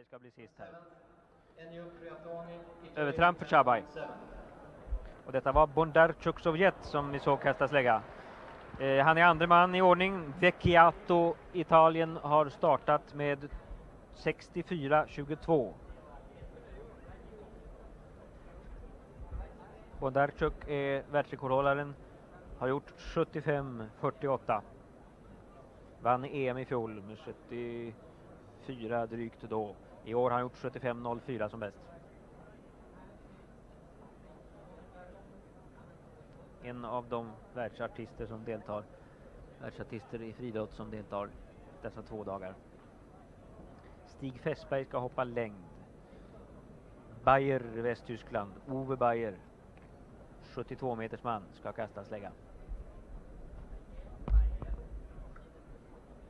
Fessberg ska bli sist här. Övertramp för Chabaj. Och detta var Bondarchuk Sovjet som vi såg kasta slägga. Eh, han är andra man i ordning. Vecchiato Italien har startat med 64-22. Bondarchuk är världsrekordhållaren, har gjort 75-48. Vann EM i fjol med 74 drygt då. I år har han gjort 75,04 som bäst. En av de världsartister som deltar, världsartister i friidrott som deltar dessa två dagar. Stig Fessberg ska hoppa längd. Bayer, Västtyskland. Ove Bayer, 72 meters man, ska kasta slägga.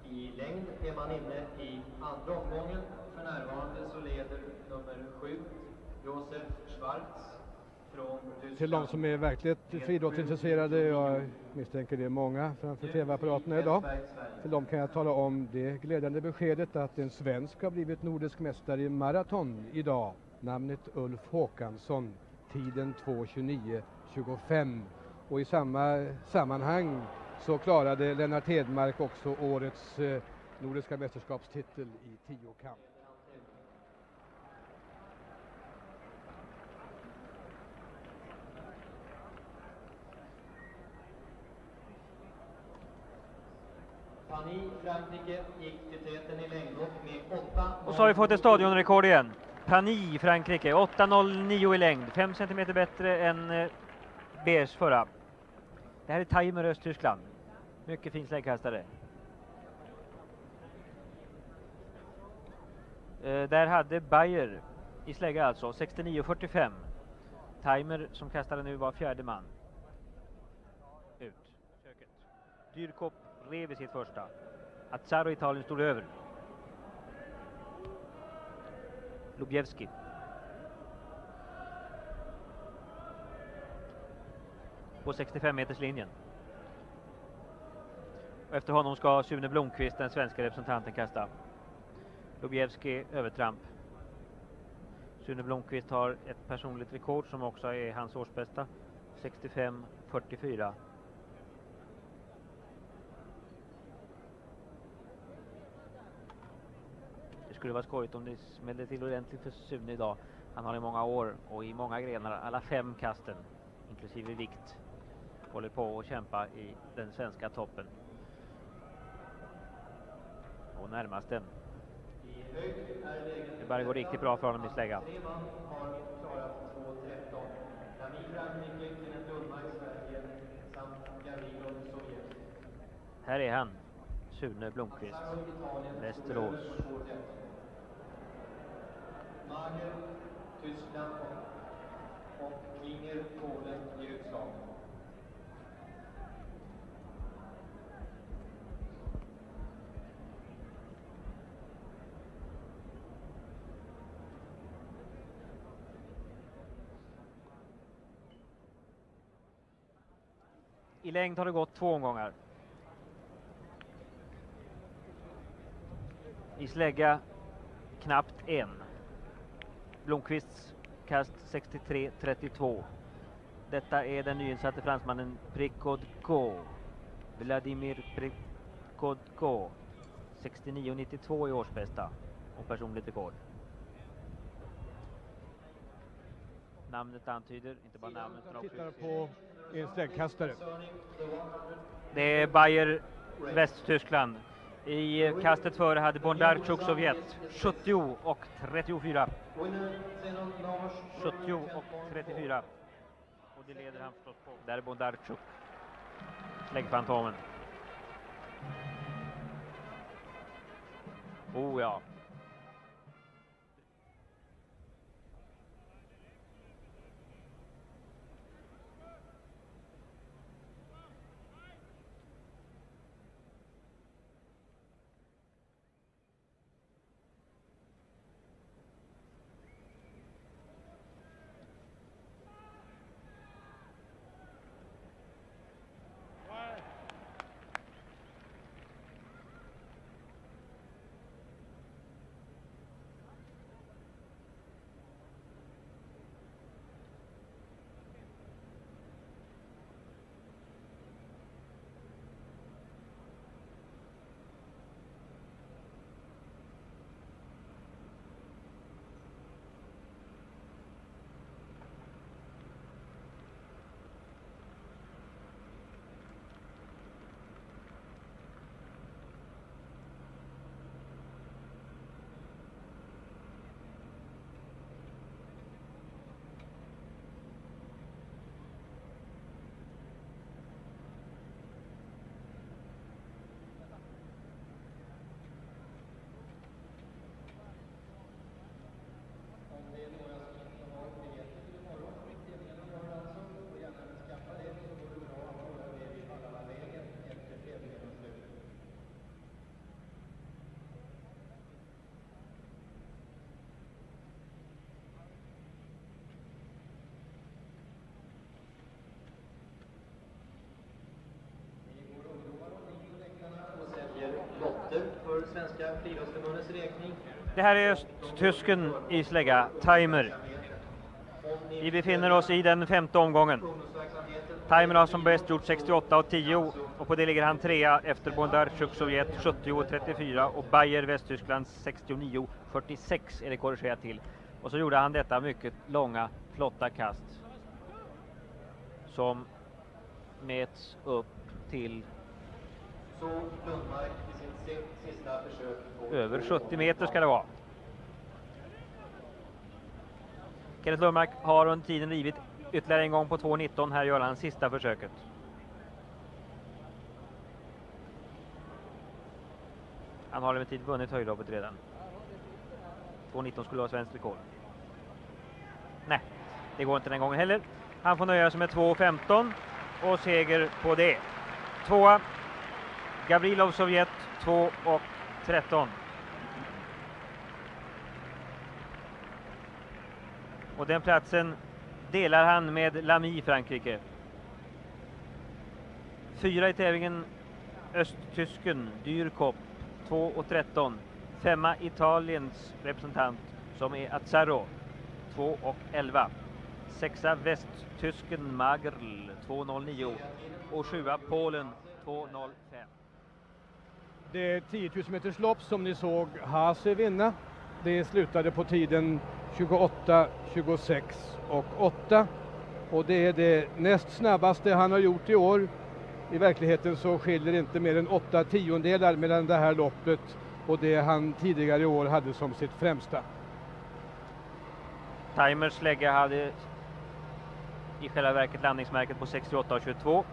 I längd är man inne i andra omgången. För närvarande så leder nummer sju, Josef Schwarz. Till de som är verkligt friidrottsintresserade, jag misstänker det är många framför tv-apparaterna idag. Till dem kan jag tala om det glädjande beskedet att en svensk har blivit nordisk mästare i maraton idag. Namnet Ulf Håkansson, tiden 2.29.25. Och i samma sammanhang så klarade Lennart Hedmark också årets eh, Nordiska mästerskapstitel i tiokamp. Pani Frankrike gick till täten i längdhopp med 8 och så har vi fått ett stadionrekord igen. Pani Frankrike, 8.09 i längd, 5 cm bättre än eh, Beers förra. Det här är Timer Östtyskland. Mycket fin släggkastare. Eh, där hade Bayer i slägga alltså 69.45. Timer som kastade nu var fjärde man. Ut. Dyrkop rev i sitt första. Azzaro Italien stod över. Lubjevski. På 65 meters linjen. Och efter honom ska Sune Blomqvist, den svenska representanten, kasta. Lubjevski övertramp. Sune Blomqvist har ett personligt rekord som också är hans årsbästa. 65-44. Skulle vara skojigt om det smällde till ordentligt för Sune idag. Han har i många år och i många grenar, alla fem kasten, inklusive vikt, håller på att kämpa i den svenska toppen. Och närmast den. Det börjar gå riktigt bra för honom i slägga. Här är han, Sune Blomqvist, Västerås. Mager, Tyskland och, och Klinger, Polen i utslag. I längd har det gått två omgångar. I slägga knappt en. Blomqvists kast 63-32. Detta är den nyinsatte fransmannen Prikodko. Vladimir Prikodko. 69-92 i årsbästa och personligt rekord. Namnet antyder, inte bara namnet Jag tittar på en släggkastare. Det är Bayer Västtyskland. I kastet före hade Bondarchuk Sovjet 70 och 34. 70 och 34. Och det leder han förstås på. Där är Bondarchuk. Släggfantomen. Oh ja. Svenska Friidrottsförbundets räkning. Det här är östtysken i slägga, Timer. Vi befinner oss i den femte omgången. Timer har som bäst gjort 68 och 10 och på det ligger han trea efter Bondarchuk Sovjet 70 och 34 och Bayer Västtyskland 69 46 är det korrigerat till. Och så gjorde han detta mycket långa flotta kast som mäts upp till Sista försök. över 70 meter ska det vara. Kenneth Lundmark har under tiden rivit ytterligare en gång på 2.19. Här gör han sista försöket. Han har emellertid vunnit höjdhoppet redan. 2.19 skulle vara svenskt rekord. Nej, det går inte den gången heller. Han får nöja sig med 2.15 och seger på det. Tvåa Gavrilov Sovjet 2 och 13. Och den platsen delar han med Lamy Frankrike. Fyra i tävlingen östtysken Dyrkop 2 och 13. Femma Italiens representant som är Azzaro 2 och 11. Sexa västtysken Magerl 2.09 och sjua Polen 2.05. Det 10 000 meters lopp som ni såg Hase vinna. Det slutade på tiden 28, 26 och 8. Och det är det näst snabbaste han har gjort i år. I verkligheten så skiljer inte mer än 8 tiondelar mellan det här loppet och det han tidigare i år hade som sitt främsta. Timers lägga hade i själva verket landningsmärket på 68 och 22.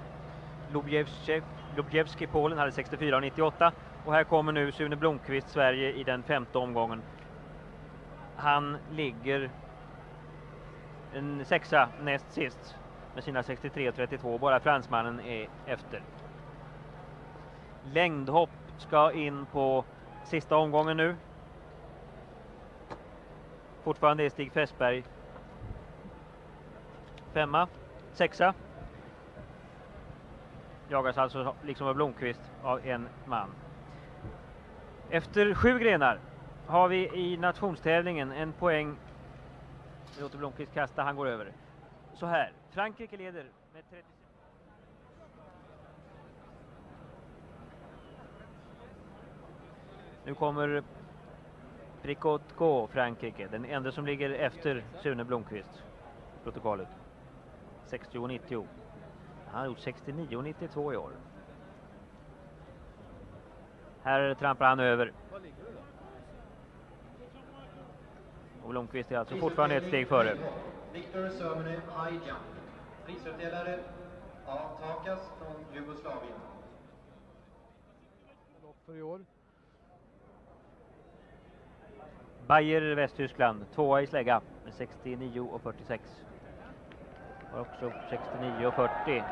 Lubjevski, Lubjevski Polen hade 64.98 och här kommer nu Sune Blomqvist Sverige i den femte omgången. Han ligger en sexa näst sist med sina 63-32. Bara fransmannen är efter. Längdhopp ska in på sista omgången nu. Fortfarande är Stig Fässberg femma, sexa. Jagas alltså liksom av Blomqvist av en man. Efter sju grenar har vi i nationstävlingen en poäng. Vi låter Blomqvist kasta, han går över. Så här, Frankrike leder med 30 Nu kommer Pricotco, Frankrike, den enda som ligger efter Sune Blomqvist, protokollet. 60 och 90. Han har gjort 69 och 92 i år. Här trampar han över. Och Blomqvist är alltså fortfarande ett steg före. Viktor Sömene High Jump. Prisutdelare. Takas från Jugoslavien. Lopp för i år. Bayer Västtyskland, tvåa i slägga med 69 och 46. Har också 69 och 40.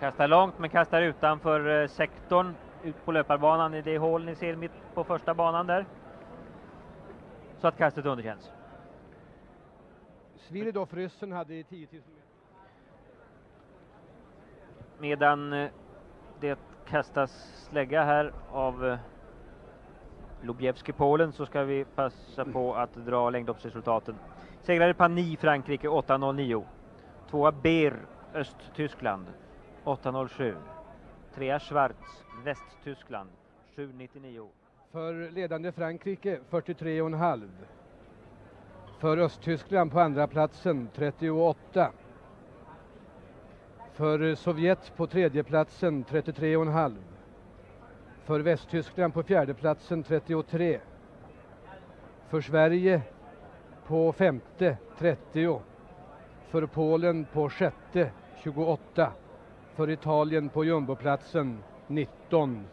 Kastar långt men kastar utanför eh, sektorn ut på löparbanan i det hål ni ser mitt på första banan där. Så att kastet underkänns. Sviridov ryssen hade i 10 000 meter. Medan eh, det kastas slägga här av eh, Lubjevski Polen så ska vi passa på att dra längdhoppsresultaten. Segrare Pani Frankrike 8.09. Tvåa Ber Östtyskland 8.07. Trea Schwarz Västtyskland 7.99. För ledande Frankrike 43,5. För Östtyskland på andra platsen 38. För Sovjet på tredje platsen 33,5. För Västtyskland på fjärde platsen 33. För Sverige på femte 30. För Polen på sjätte 28. För Italien på jumboplatsen 19.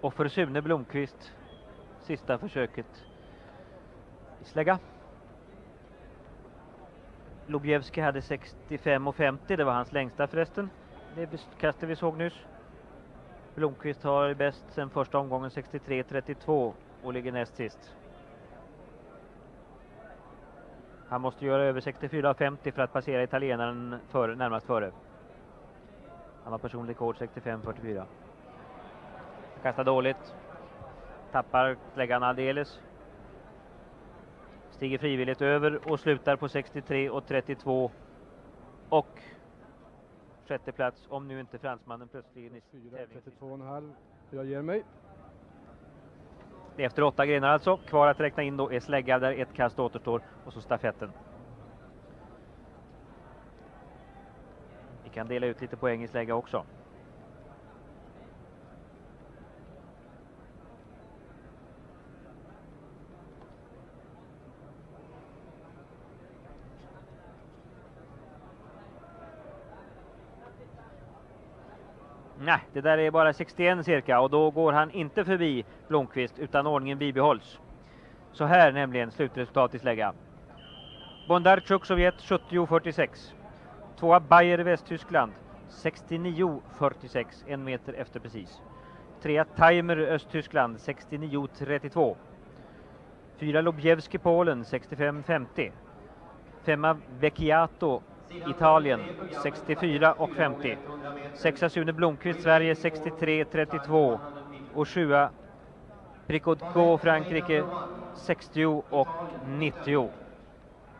Och för Sune Blomqvist sista försöket i slägga. Lobjevski hade 65 och 50, det var hans längsta förresten. Det kastet vi såg nyss. Blomqvist har bäst sen första omgången 63-32 och ligger näst sist. Han måste göra över 64-50 för att passera italienaren för, närmast före. Han har personlig rekord 65-44. Kastar dåligt. Tappar släggan alldeles. Stiger frivilligt över och slutar på 63 och 32. Och sjätte plats om nu inte fransmannen plötsligt i 32,5. Jag ger mig. Efter åtta grenar alltså. Kvar att räkna in då är slägga där ett kast återstår och så stafetten. Kan dela ut lite poäng i slägga också. Nej, det där är bara 61 cirka och då går han inte förbi Blomqvist utan ordningen bibehålls. Så här nämligen slutresultat i slägga. Bondarchuk Sovjet 70-46. Tvåa Bayer Västtyskland 69,46. en meter efter precis. Trea Timer Östtyskland 69,32. Fyra Lobjevski Polen 65,50. Femma Vecchiato Italien 64 och 50. Sexa Sune Blomqvist Sverige 63,32. och sjua Pricotco Frankrike 60 och 90.